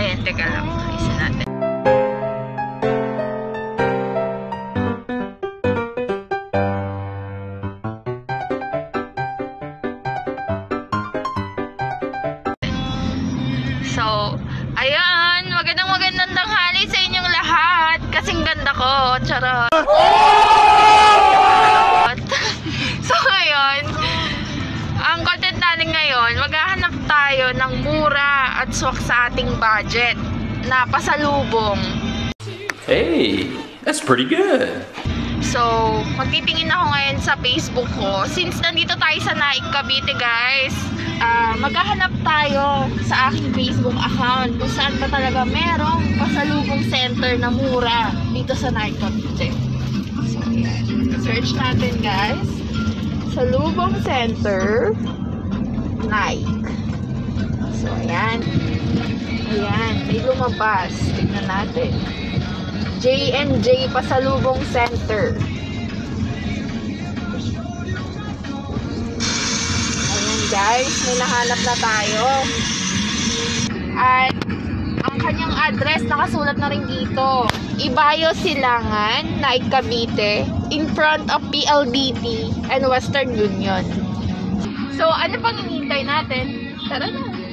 Ayan, teka lang. Isa natin. So, ayan, magandang magandang tanghali sa inyong lahat. Kasing ganda ko, charot. so, ngayon, ang content natin ngayon, maghahanap tayo ng mura at swak sa ating budget na pasalubong. Hey, that's pretty good. So, magtitingin ako ngayon sa Facebook ko. Since nandito tayo sa Naik Cavite, guys, ah, maghahanap tayo sa aking Facebook account kung saan ba talaga merong pasalubong center na mura dito sa Naik Cavite. So, ayan. Search natin, guys. Salubong Center, Nike. So, ayan. Ayan, may lumabas. Tignan natin. J&J Pasalubong Center. Ayan guys, may nahanap na tayo. At ang kanyang address nakasulat na rin dito. Ibayo Silangan, Naik Cavite, in front of PLDT and Western Union. So, ano pang hinihintay natin? Tara na!